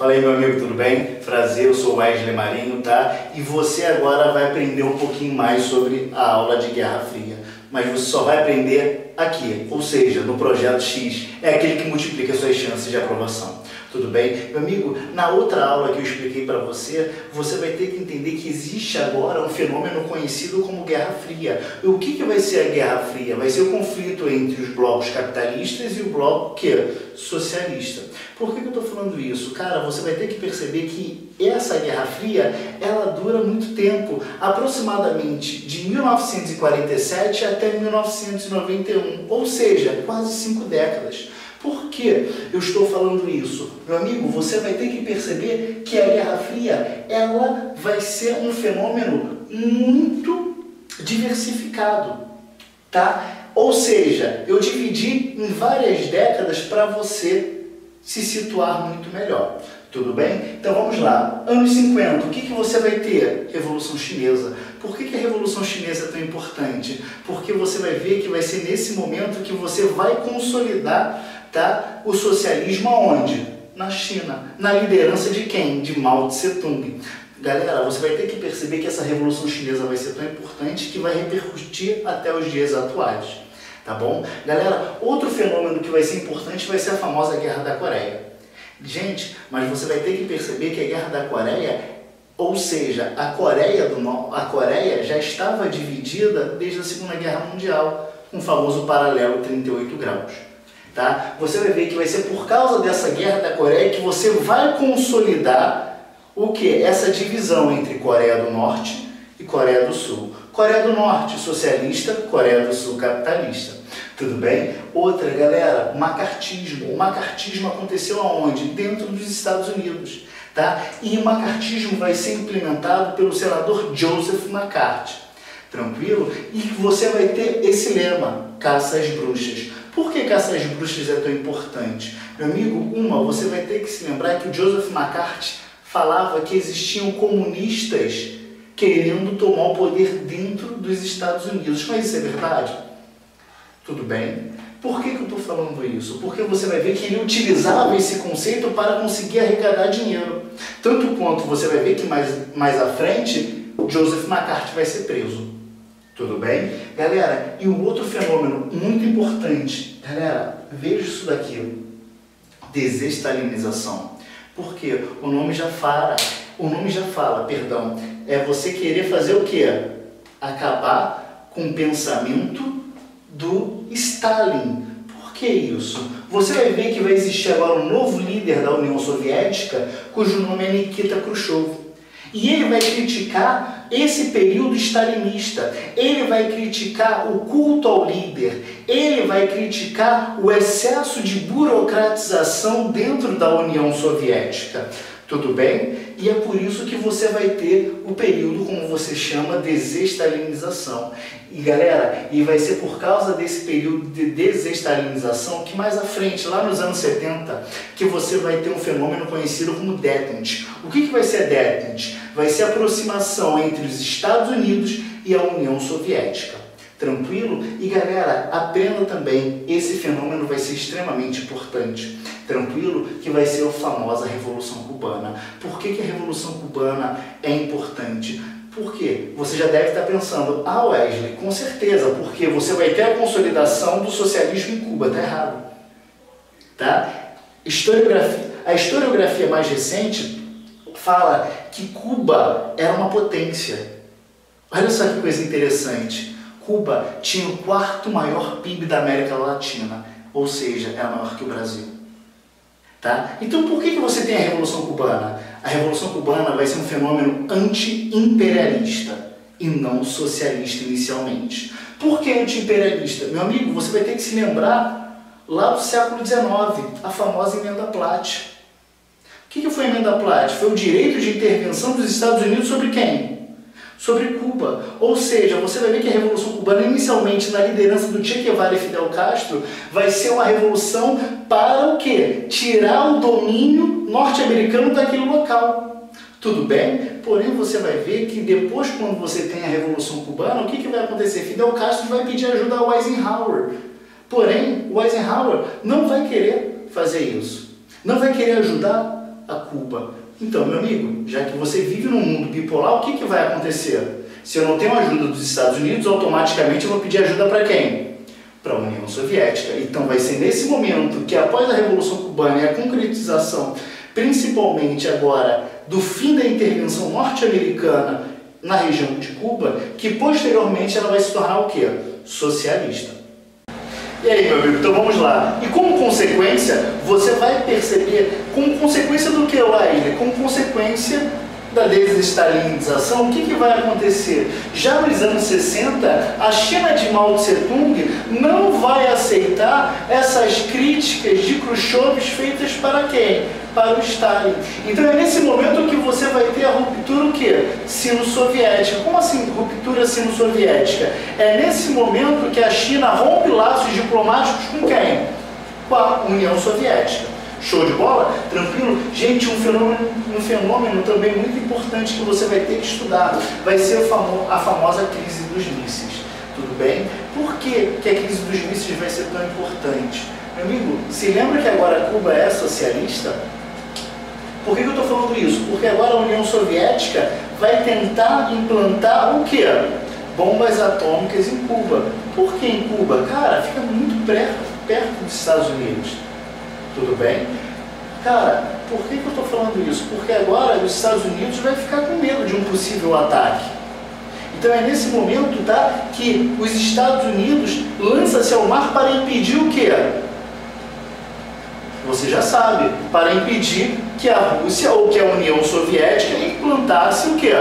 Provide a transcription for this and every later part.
Fala aí meu amigo, tudo bem? Prazer, eu sou Wesley Marinho, tá? E você agora vai aprender um pouquinho mais sobre a aula de Guerra Fria. Mas você só vai aprender aqui, ou seja, no projeto X. É aquele que multiplica suas chances de aprovação. Tudo bem? Meu amigo, na outra aula que eu expliquei para você, você vai ter que entender que existe agora um fenômeno conhecido como Guerra Fria. E o que, que vai ser a Guerra Fria? Vai ser o conflito entre os blocos capitalistas e o bloco que? socialista. Por que, que eu estou falando isso? Cara, você vai ter que perceber que essa Guerra Fria, ela dura muito tempo, aproximadamente de 1947 até 1991, ou seja, quase cinco décadas. Por que eu estou falando isso? Meu amigo, você vai ter que perceber que a Guerra Fria ela vai ser um fenômeno muito diversificado, tá? Ou seja, eu dividi em várias décadas para você se situar muito melhor. Tudo bem? Então vamos lá. Anos 50, o que, que você vai ter? Revolução Chinesa. Por que, que a Revolução Chinesa é tão importante? Porque você vai ver que vai ser nesse momento que você vai consolidar tá? o socialismo aonde? Na China. Na liderança de quem? De Mao Tse Tung. Galera, você vai ter que perceber que essa Revolução Chinesa vai ser tão importante que vai repercutir até os dias atuais. Tá bom? Galera, outro fenômeno que vai ser importante vai ser a famosa Guerra da Coreia. Gente, mas você vai ter que perceber que a Guerra da Coreia, ou seja, a Coreia, do, a Coreia já estava dividida desde a Segunda Guerra Mundial, o famoso paralelo 38 graus. Tá? Você vai ver que vai ser por causa dessa guerra da Coreia que você vai consolidar o que? Essa divisão entre Coreia do Norte e Coreia do Sul. Coreia do Norte socialista, Coreia do Sul capitalista. Tudo bem? Outra, galera, macartismo. O macartismo aconteceu aonde? Dentro dos Estados Unidos. Tá? E o macartismo vai ser implementado pelo senador Joseph McCarthy. Tranquilo? E você vai ter esse lema, caça às bruxas. Que às bruxas é tão importante? Meu amigo, uma, você vai ter que se lembrar que o Joseph McCarthy falava que existiam comunistas querendo tomar o poder dentro dos Estados Unidos. Mas isso é verdade? Tudo bem. Por que, que eu estou falando isso? Porque você vai ver que ele utilizava esse conceito para conseguir arrecadar dinheiro. Tanto quanto você vai ver que mais, mais à frente, Joseph McCarthy vai ser preso. Tudo bem? Galera, e um outro fenômeno muito importante, galera, veja isso daqui, desestalinização. Porque o nome já fala, o nome já fala, perdão, é você querer fazer o quê? Acabar com o pensamento do Stalin. Por que isso? Você vai ver que vai existir agora um novo líder da União Soviética, cujo nome é Nikita Khrushchev. E ele vai criticar esse período stalinista, ele vai criticar o culto ao líder, ele vai criticar o excesso de burocratização dentro da União Soviética. Tudo bem? E é por isso que você vai ter o período, como você chama, desestalinização. E galera, e vai ser por causa desse período de desestalinização que mais à frente, lá nos anos 70, que você vai ter um fenômeno conhecido como détente. O que, que vai ser détente? Vai ser a aproximação entre os Estados Unidos e a União Soviética. Tranquilo? E galera, aprenda também, esse fenômeno vai ser extremamente importante. Tranquilo? Que vai ser a famosa Revolução Cubana. Por que, que a Revolução Cubana é importante? Por quê? Você já deve estar pensando, ah Wesley, com certeza, porque você vai ter a consolidação do socialismo em Cuba, tá errado. Tá? Historiografia, a historiografia mais recente fala que Cuba era uma potência. Olha só que coisa interessante. Cuba tinha o quarto maior PIB da América Latina, ou seja, era maior que o Brasil. Tá? Então por que, que você tem a Revolução Cubana? A Revolução Cubana vai ser um fenômeno anti-imperialista e não socialista inicialmente. Por que anti-imperialista? Meu amigo, você vai ter que se lembrar lá do século XIX, a famosa Emenda Platt. O que, que foi a Emenda Platt? Foi o direito de intervenção dos Estados Unidos sobre quem? Sobre Cuba. Ou seja, você vai ver que a Revolução Cubana, inicialmente na liderança do Che Guevara e Fidel Castro, vai ser uma revolução para o quê? Tirar o domínio norte-americano daquele local. Tudo bem? Porém, você vai ver que depois, quando você tem a Revolução Cubana, o que, que vai acontecer? Fidel Castro vai pedir ajuda ao Eisenhower. Porém, o Eisenhower não vai querer fazer isso. Não vai querer ajudar a Cuba. Então, meu amigo, já que você vive num mundo bipolar, o que, que vai acontecer? Se eu não tenho ajuda dos Estados Unidos, automaticamente eu vou pedir ajuda para quem? Para a União Soviética. Então vai ser nesse momento que após a Revolução Cubana e a concretização, principalmente agora, do fim da intervenção norte-americana na região de Cuba, que posteriormente ela vai se tornar o quê? Socialista. E aí, meu amigo, então vamos lá. E como consequência, você vai perceber, como consequência do que, Wesley? Como consequência da desestalinização, o que, que vai acontecer? Já nos anos 60, a China de Mao Tse-tung não vai aceitar essas críticas de Khrushchev feitas para quem? Para o Stalin. Então é nesse momento que você vai ter a ruptura o quê? Sino-soviética. Como assim ruptura sino-soviética? É nesse momento que a China rompe laços diplomáticos com quem? Com a União Soviética. Show de bola? Tranquilo? Gente, um fenômeno, um fenômeno também muito importante que você vai ter que estudar vai ser a, famo a famosa crise dos mísseis. Tudo bem? Por que, que a crise dos mísseis vai ser tão importante? Meu amigo, se lembra que agora Cuba é socialista? Por que, que eu estou falando isso? Porque agora a União Soviética vai tentar implantar o quê? Bombas atômicas em Cuba. Por que em Cuba? Cara, fica muito perto, perto dos Estados Unidos. Tudo bem? Cara, por que, que eu estou falando isso? Porque agora os Estados Unidos vai ficar com medo de um possível ataque. Então é nesse momento tá, que os Estados Unidos lança-se ao mar para impedir o quê? Você já sabe, para impedir que a Rússia ou que a União Soviética implantasse o quê?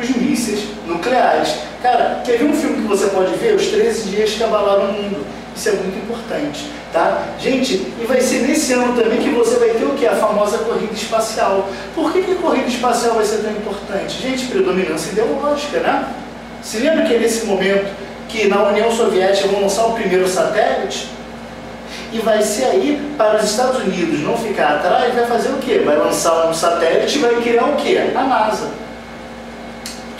Os mísseis nucleares. Cara, quer ver um filme que você pode ver? Os 13 dias que abalaram o mundo. Isso é muito importante. Tá? Gente, e vai ser nesse ano também que você vai ter o que? A famosa corrida espacial. Por que, que a corrida espacial vai ser tão importante? Gente, predominância ideológica, né? Se lembra que é nesse momento que na União Soviética vão lançar o primeiro satélite? E vai ser aí para os Estados Unidos não ficar atrás, vai fazer o quê? Vai lançar um satélite e vai criar o quê? A NASA.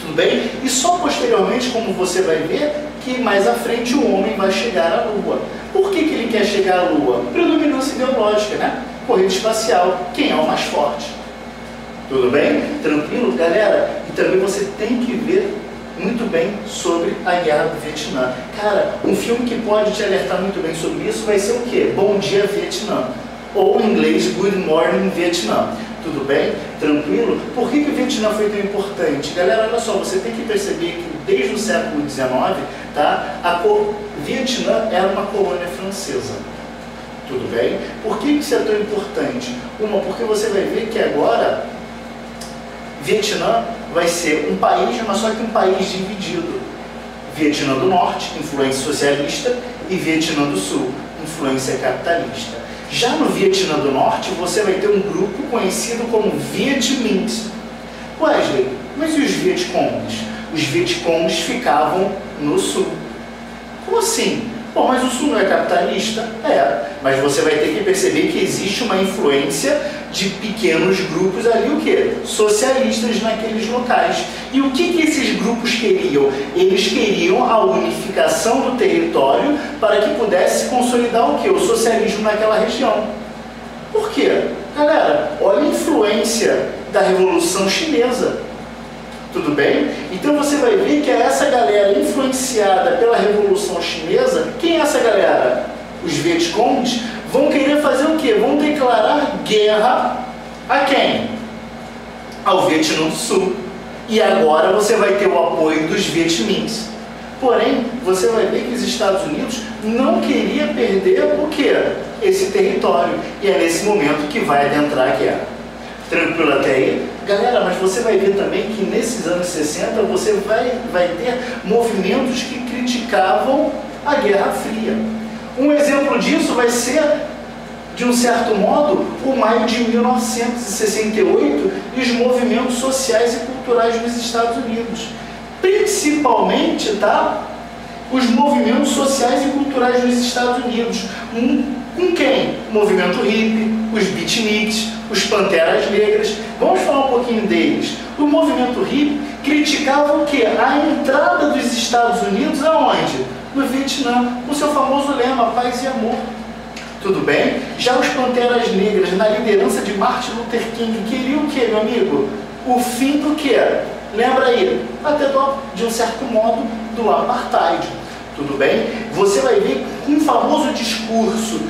Tudo bem? E só posteriormente, como você vai ver, que mais à frente o homem vai chegar à Lua. Por que, que ele quer chegar à Lua? Predominância ideológica, né? Corrida espacial. Quem é o mais forte? Tudo bem? Tranquilo, galera? E também você tem que ver muito bem sobre a Guerra do Vietnã. Cara, um filme que pode te alertar muito bem sobre isso vai ser o quê? Bom Dia Vietnã. Ou em inglês, Good Morning Vietnã. Tudo bem? Tranquilo? Por que, que o Vietnã foi tão importante? Galera, olha só, você tem que perceber que desde o século XIX, tá, a Vietnã era uma colônia francesa. Tudo bem? Por que isso é tão importante? Uma, porque você vai ver que agora Vietnã vai ser um país, mas só que um país dividido. Vietnã do Norte, influência socialista, e Vietnã do Sul, influência capitalista. Já no Vietnã do Norte, você vai ter um grupo conhecido como Viet Minh. Wesley, mas e os Vietcongs? Os Vietcongs ficavam no Sul. Como assim? Bom, mas o Sul não é capitalista? É, mas você vai ter que perceber que existe uma influência de pequenos grupos ali, o quê? Socialistas naqueles locais. E o que, que esses grupos queriam? Eles queriam a unificação do território para que pudesse consolidar o quê? O socialismo naquela região. Por quê? Galera, olha a influência da Revolução Chinesa. Tudo bem? Então você vai ver que é essa galera influenciada pela Revolução Chinesa, quem é essa galera? Os Vietcongs vão querer fazer o quê? Vão declarar guerra a quem? Ao Vietnã do Sul. E agora você vai ter o apoio dos Vietmins. Porém, você vai ver que os Estados Unidos não queria perder o quê? Esse território. E é nesse momento que vai adentrar a guerra. Tranquilo até aí? Galera, mas você vai ver também que nesses anos 60 você vai, vai ter movimentos que criticavam a Guerra Fria. Um exemplo disso vai ser, de um certo modo, o maio de 1968 e os movimentos sociais e culturais nos Estados Unidos. Principalmente, tá? Os movimentos sociais e culturais nos Estados Unidos. Com quem? O movimento hippie, os beatniks, os panteras negras. Vamos falar um pouquinho deles. O movimento hippie criticava o quê? A entrada dos Estados Unidos aonde? No Vietnã, com seu famoso lema, paz e amor. Tudo bem? Já os Panteras Negras, na liderança de Martin Luther King, queriam o que, meu amigo? O fim do que? Lembra aí? Até do, de um certo modo do apartheid. Tudo bem? Você vai ver um famoso discurso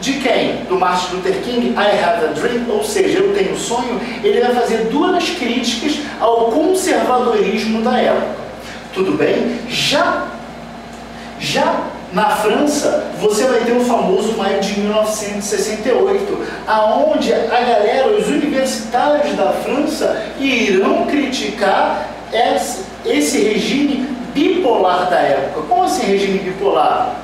de quem? Do Martin Luther King, I Have a Dream, ou seja, eu tenho um sonho. Ele vai fazer duas críticas ao conservadorismo da época. Tudo bem? Já, já na França, você vai ter o famoso maio de 1968, aonde a galera, os universitários da França, irão criticar esse regime bipolar da época. Como assim regime bipolar?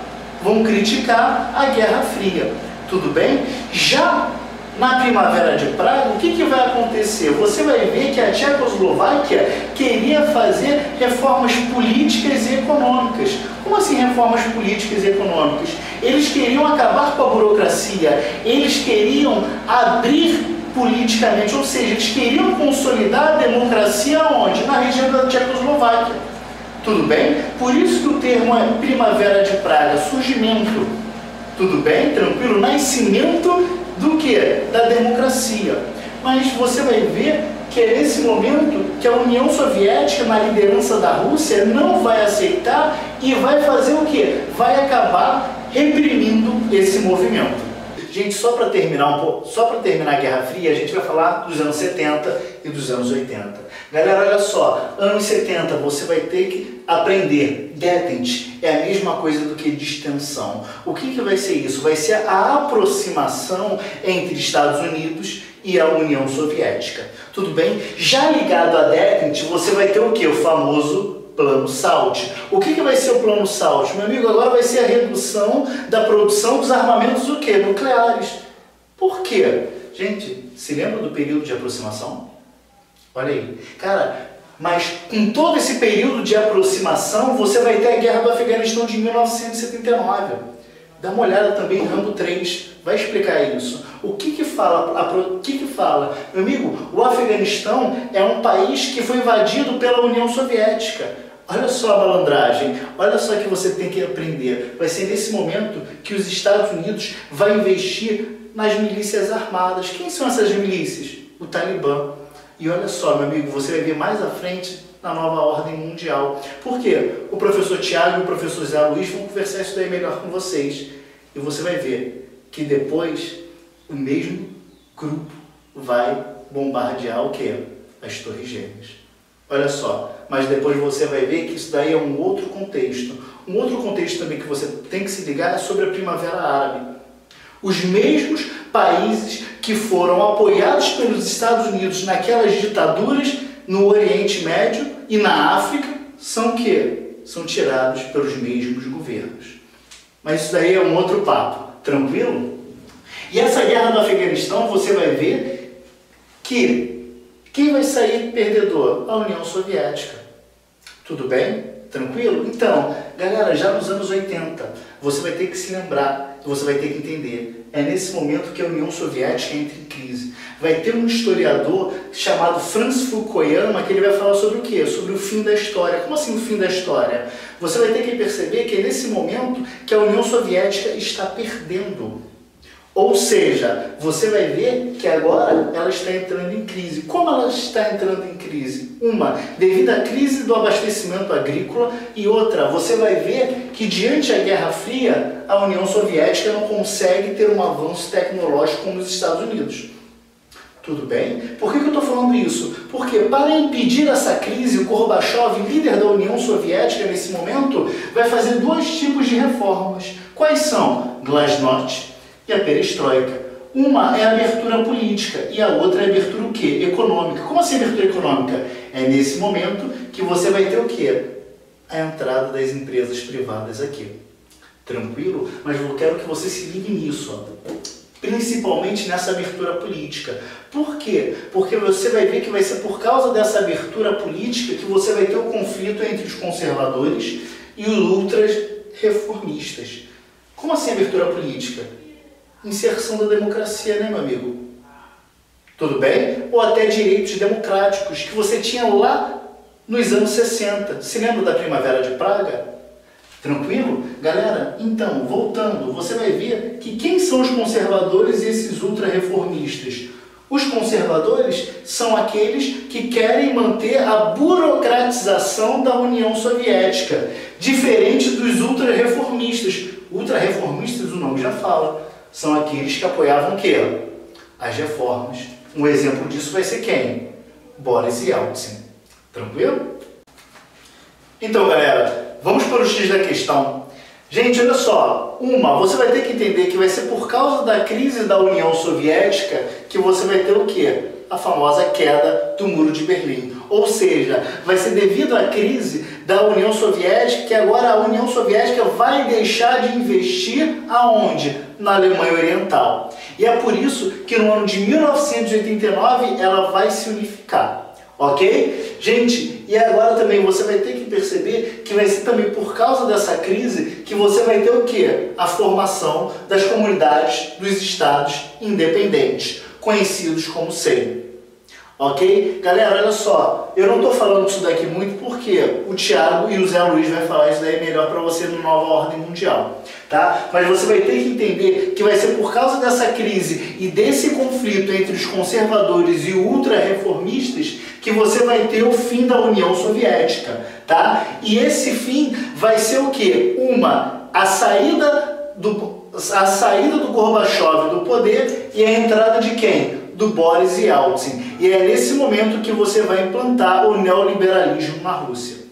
Vão criticar a Guerra Fria. Tudo bem? Já na Primavera de Praga, o que, que vai acontecer? Você vai ver que a Tchecoslováquia queria fazer reformas políticas e econômicas. Como assim reformas políticas e econômicas? Eles queriam acabar com a burocracia, eles queriam abrir politicamente, ou seja, eles queriam consolidar a democracia onde? Na região da Tchecoslováquia. Tudo bem? Por isso que o termo é Primavera de Praga, surgimento. Tudo bem? Tranquilo? Nascimento do que? Da democracia. Mas você vai ver que é nesse momento que a União Soviética, na liderança da Rússia, não vai aceitar e vai fazer o que? Vai acabar reprimindo esse movimento. Gente, só para terminar um pouco, só para terminar a Guerra Fria, a gente vai falar dos anos 70 e dos anos 80. Galera, olha só, anos 70 você vai ter que aprender. Detent é a mesma coisa do que distensão. O que, que vai ser isso? Vai ser a aproximação entre Estados Unidos e a União Soviética. Tudo bem? Já ligado a Detent, você vai ter o que? O famoso plano SALT. O que, que vai ser o plano SALT? Meu amigo, agora vai ser a redução da produção dos armamentos o quê? nucleares. Por quê? Gente, se lembra do período de aproximação? Olha aí. Cara, mas com todo esse período de aproximação, você vai ter a guerra do Afeganistão de 1979. Dá uma olhada também em Rambo 3, vai explicar isso. O que que fala? O que que fala? Meu amigo, o Afeganistão é um país que foi invadido pela União Soviética. Olha só a malandragem, olha só que você tem que aprender. Vai ser nesse momento que os Estados Unidos vai investir nas milícias armadas. Quem são essas milícias? O Talibã. E olha só, meu amigo, você vai ver mais à frente na nova ordem mundial. Por quê? O professor Tiago e o professor Zé Luiz vão conversar isso daí melhor com vocês. E você vai ver que depois o mesmo grupo vai bombardear o quê? As torres gêmeas. Olha só, mas depois você vai ver que isso daí é um outro contexto. Um outro contexto também que você tem que se ligar é sobre a Primavera Árabe. Os mesmos países que foram apoiados pelos Estados Unidos naquelas ditaduras no Oriente Médio e na África são que são tirados pelos mesmos governos. Mas isso daí é um outro papo, tranquilo? E essa guerra do Afeganistão você vai ver que quem vai sair perdedor? A União Soviética. Tudo bem? Tranquilo? Então, galera, já nos anos 80, você vai ter que se lembrar, você vai ter que entender. É nesse momento que a União Soviética entra em crise. Vai ter um historiador chamado Franz Fukuyama que ele vai falar sobre o quê? Sobre o fim da história. Como assim o fim da história? Você vai ter que perceber que é nesse momento que a União Soviética está perdendo ou seja, você vai ver que agora ela está entrando em crise. Como ela está entrando em crise? Uma, devido à crise do abastecimento agrícola, e outra, você vai ver que diante da Guerra Fria, a União Soviética não consegue ter um avanço tecnológico como os Estados Unidos. Tudo bem? Por que, eu estou falando isso? Porque para impedir essa crise, o Gorbachev, líder da União Soviética nesse momento, vai fazer dois tipos de reformas. Quais são? Glasnost e a perestroika. Uma é a abertura política e a outra é a abertura o quê? Econômica. Como assim abertura econômica? É nesse momento que você vai ter o quê? A entrada das empresas privadas aqui. Tranquilo? Mas eu quero que você se ligue nisso, ó. principalmente nessa abertura política. Por quê? Porque você vai ver que vai ser por causa dessa abertura política que você vai ter o conflito entre os conservadores e os ultras reformistas. Como assim abertura política? Inserção da democracia, né, meu amigo? Tudo bem? Ou até direitos democráticos que você tinha lá nos anos 60. Se lembra da Primavera de Praga? Tranquilo? Galera, então, voltando, você vai ver que quem são os conservadores e esses ultra-reformistas? Os conservadores são aqueles que querem manter a burocratização da União Soviética, diferente dos ultra-reformistas. Ultra-reformistas, o nome já fala, são aqueles que apoiavam o quê? As reformas. Um exemplo disso vai ser quem? Boris Yeltsin. Tranquilo? Então, galera, vamos para o X da questão. Gente, olha só, uma, você vai ter que entender que vai ser por causa da crise da União Soviética que você vai ter o quê? A famosa queda do Muro de Berlim. Ou seja, vai ser devido à crise da União Soviética que agora a União Soviética vai deixar de investir aonde? Na Alemanha Oriental. E é por isso que no ano de 1989 ela vai se unificar. Ok? Gente, e agora também você vai ter que perceber que vai ser também por causa dessa crise que você vai ter o que? A formação das comunidades dos estados independentes, conhecidos como SEI. Ok? Galera, olha só, eu não estou falando isso daqui muito porque o Thiago e o Zé Luiz vai falar isso daí melhor para você no Nova Ordem Mundial, tá? Mas você vai ter que entender que vai ser por causa dessa crise e desse conflito entre os conservadores e ultra-reformistas que você vai ter o fim da União Soviética, tá? E esse fim vai ser o quê? Uma, a saída do a saída do Gorbachev do poder e a entrada de quem? do Boris Yeltsin. E é nesse momento que você vai implantar o neoliberalismo na Rússia.